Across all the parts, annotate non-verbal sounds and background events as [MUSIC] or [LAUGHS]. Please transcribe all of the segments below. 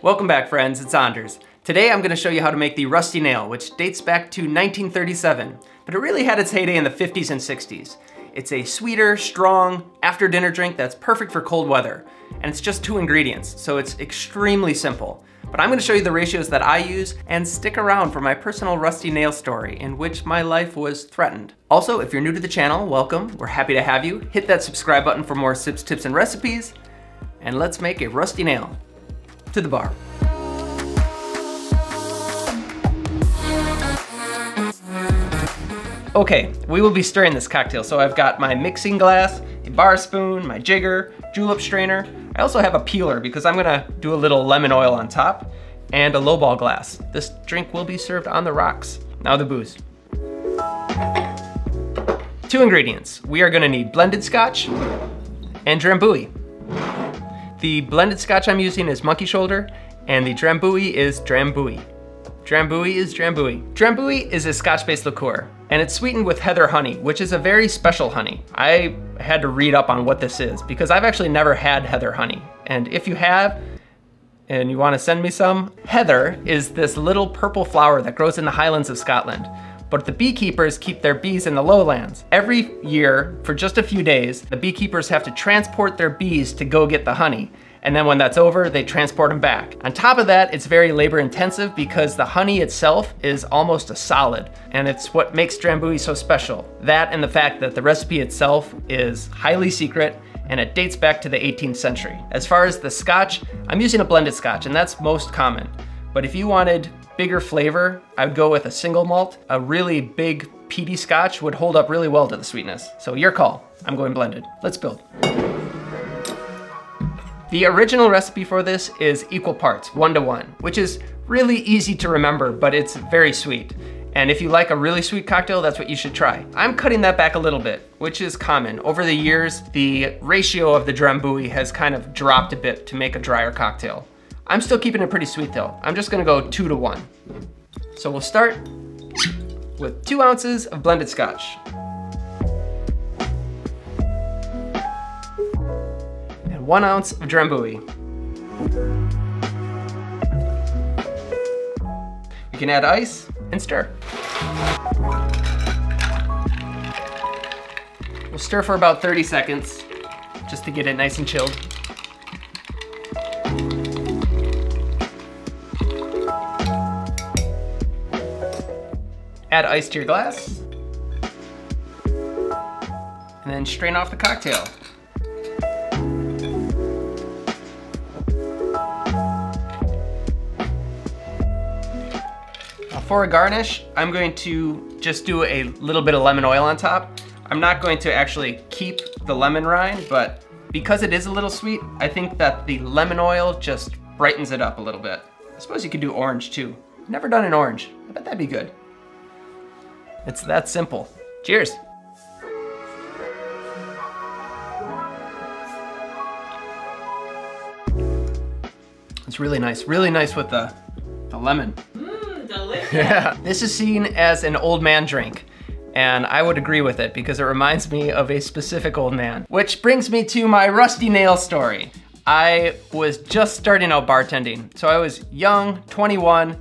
Welcome back friends, it's Anders. Today I'm gonna show you how to make the Rusty Nail, which dates back to 1937, but it really had its heyday in the 50s and 60s. It's a sweeter, strong, after dinner drink that's perfect for cold weather, and it's just two ingredients, so it's extremely simple. But I'm gonna show you the ratios that I use and stick around for my personal rusty nail story in which my life was threatened. Also, if you're new to the channel, welcome. We're happy to have you. Hit that subscribe button for more sips, tips, and recipes, and let's make a rusty nail to the bar. Okay, we will be stirring this cocktail. So I've got my mixing glass, a bar spoon, my jigger, julep strainer. I also have a peeler because I'm gonna do a little lemon oil on top and a lowball glass. This drink will be served on the rocks. Now the booze. Two ingredients. We are gonna need blended scotch and drambuie. The blended scotch I'm using is Monkey Shoulder, and the Drambuie is Drambuie. Drambuie is Drambuie. Drambuie is a scotch-based liqueur, and it's sweetened with heather honey, which is a very special honey. I had to read up on what this is, because I've actually never had heather honey. And if you have, and you wanna send me some, heather is this little purple flower that grows in the highlands of Scotland but the beekeepers keep their bees in the lowlands. Every year, for just a few days, the beekeepers have to transport their bees to go get the honey. And then when that's over, they transport them back. On top of that, it's very labor intensive because the honey itself is almost a solid. And it's what makes Drambuie so special. That and the fact that the recipe itself is highly secret and it dates back to the 18th century. As far as the scotch, I'm using a blended scotch and that's most common. But if you wanted bigger flavor, I would go with a single malt. A really big peaty scotch would hold up really well to the sweetness. So your call. I'm going blended. Let's build. The original recipe for this is equal parts, one to one, which is really easy to remember, but it's very sweet. And if you like a really sweet cocktail, that's what you should try. I'm cutting that back a little bit, which is common. Over the years, the ratio of the Drambuie has kind of dropped a bit to make a drier cocktail. I'm still keeping it pretty sweet though. I'm just gonna go two to one. So we'll start with two ounces of blended scotch. And one ounce of Drambuie. You can add ice and stir. We'll stir for about 30 seconds just to get it nice and chilled. Add ice to your glass. And then strain off the cocktail. Now for a garnish, I'm going to just do a little bit of lemon oil on top. I'm not going to actually keep the lemon rind, but because it is a little sweet, I think that the lemon oil just brightens it up a little bit. I suppose you could do orange too. Never done an orange. I bet that'd be good. It's that simple. Cheers. It's really nice, really nice with the, the lemon. Mmm, delicious. [LAUGHS] Yeah. This is seen as an old man drink. And I would agree with it because it reminds me of a specific old man. Which brings me to my rusty nail story. I was just starting out bartending. So I was young, 21,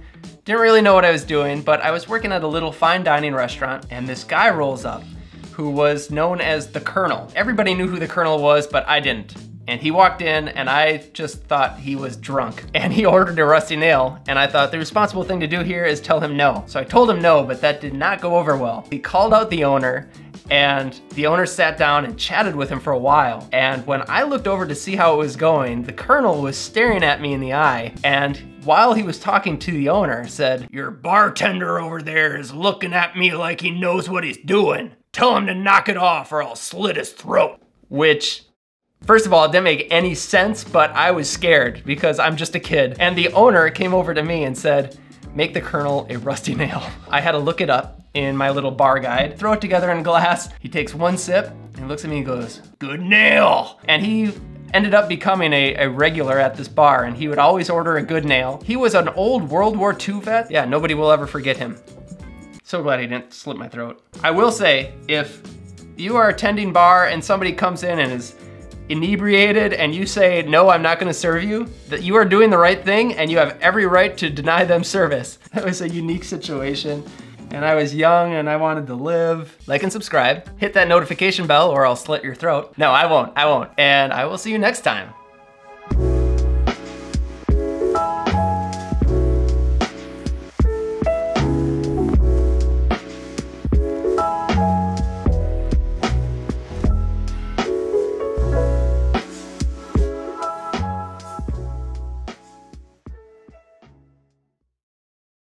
didn't really know what I was doing, but I was working at a little fine dining restaurant and this guy rolls up who was known as the Colonel. Everybody knew who the Colonel was, but I didn't. And he walked in and I just thought he was drunk. [LAUGHS] And he ordered a rusty nail and I thought the responsible thing to do here is tell him no. So I told him no, but that did not go over well. He called out the owner and the owner sat down and chatted with him for a while. And when I looked over to see how it was going, the colonel was staring at me in the eye and while he was talking to the owner said, your bartender over there is looking at me like he knows what he's doing. Tell him to knock it off or I'll slit his throat. Which First of all, it didn't make any sense, but I was scared because I'm just a kid. And the owner came over to me and said, make the Colonel a rusty [LAUGHS] nail. I had to look it up in my little bar guide, throw it together in a glass. He takes one sip and looks at me and goes, good nail. And he ended up becoming a, a, regular at this bar and he would always order a good nail. He was an old World War II vet. Yeah, nobody will ever forget him. So glad he didn't slit my throat. I will say, if you are attending bar and somebody comes in and is inebriated and you say, no, I'm not gonna serve you, that you are doing the right thing and you have every right to deny them service. [LAUGHS] That was a unique situation and I was young and I wanted to live. Like and subscribe, hit that notification bell or I'll slit your throat. No, I won't, I won't. And I will see you next time.